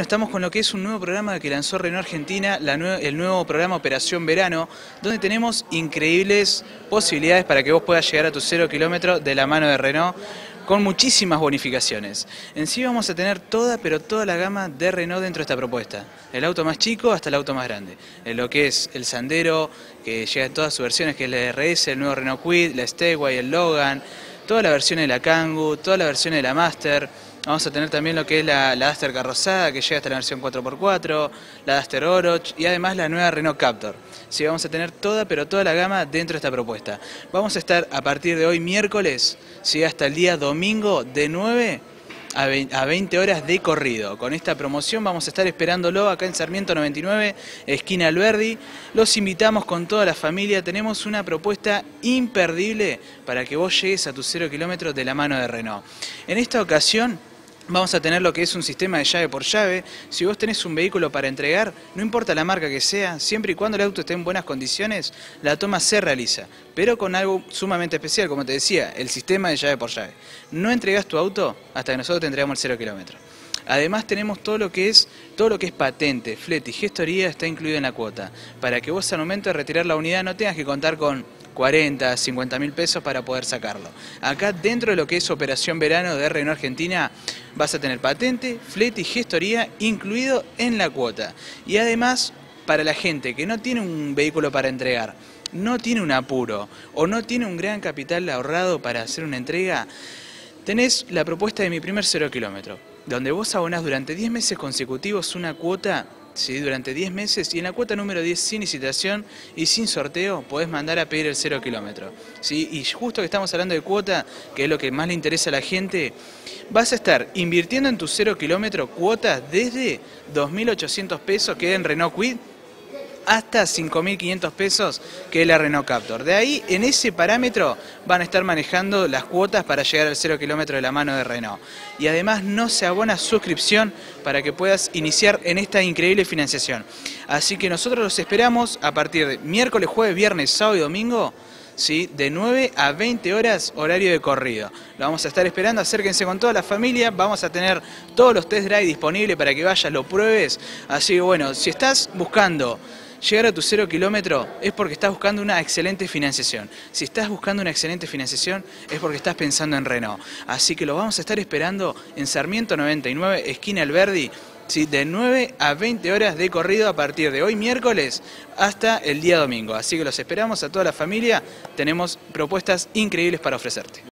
Estamos con lo que es un nuevo programa que lanzó Renault Argentina, el nuevo programa Operación Verano, donde tenemos increíbles posibilidades para que vos puedas llegar a tu cero kilómetro de la mano de Renault con muchísimas bonificaciones. En sí vamos a tener toda, pero toda la gama de Renault dentro de esta propuesta. El auto más chico hasta el auto más grande. En lo que es el Sandero, que llega en todas sus versiones, que es la RS, el nuevo Renault Quid, la Steway, el Logan, toda la versión de la Kangoo, toda la versión de la Master, Vamos a tener también lo que es la, la Duster carrozada, que llega hasta la versión 4x4, la Duster Oroch y además la nueva Renault Captor. Sí, vamos a tener toda, pero toda la gama dentro de esta propuesta. Vamos a estar a partir de hoy miércoles, ¿sí? hasta el día domingo de 9 a 20 horas de corrido. Con esta promoción vamos a estar esperándolo acá en Sarmiento 99, esquina Alberdi. Los invitamos con toda la familia. Tenemos una propuesta imperdible para que vos llegues a tu cero kilómetros de la mano de Renault. En esta ocasión Vamos a tener lo que es un sistema de llave por llave. Si vos tenés un vehículo para entregar, no importa la marca que sea, siempre y cuando el auto esté en buenas condiciones, la toma se realiza. Pero con algo sumamente especial, como te decía, el sistema de llave por llave. No entregas tu auto hasta que nosotros te entregamos el cero kilómetro. Además tenemos todo lo que es todo lo que es patente, flete y gestoría está incluido en la cuota. Para que vos al momento de retirar la unidad no tengas que contar con 40, 50 mil pesos para poder sacarlo. Acá dentro de lo que es operación verano de Renault Argentina vas a tener patente, flete y gestoría incluido en la cuota. Y además, para la gente que no tiene un vehículo para entregar, no tiene un apuro o no tiene un gran capital ahorrado para hacer una entrega, tenés la propuesta de mi primer cero kilómetro, donde vos abonás durante 10 meses consecutivos una cuota ¿sí? durante 10 meses y en la cuota número 10 sin licitación y sin sorteo podés mandar a pedir el cero kilómetro. ¿sí? Y justo que estamos hablando de cuota, que es lo que más le interesa a la gente, vas a estar invirtiendo en tu cero kilómetro cuotas desde 2.800 pesos que en Renault Quid hasta 5.500 pesos que es la Renault Captor. De ahí, en ese parámetro, van a estar manejando las cuotas para llegar al 0 kilómetro de la mano de Renault. Y además no se abona suscripción para que puedas iniciar en esta increíble financiación. Así que nosotros los esperamos a partir de miércoles, jueves, viernes, sábado y domingo. ¿Sí? de 9 a 20 horas horario de corrido. Lo vamos a estar esperando, acérquense con toda la familia, vamos a tener todos los test drive disponibles para que vayas, lo pruebes. Así que bueno, si estás buscando llegar a tu cero kilómetro es porque estás buscando una excelente financiación. Si estás buscando una excelente financiación es porque estás pensando en Renault. Así que lo vamos a estar esperando en Sarmiento 99, esquina Alberdi, de 9 a 20 horas de corrido a partir de hoy miércoles hasta el día domingo. Así que los esperamos a toda la familia, tenemos propuestas increíbles para ofrecerte.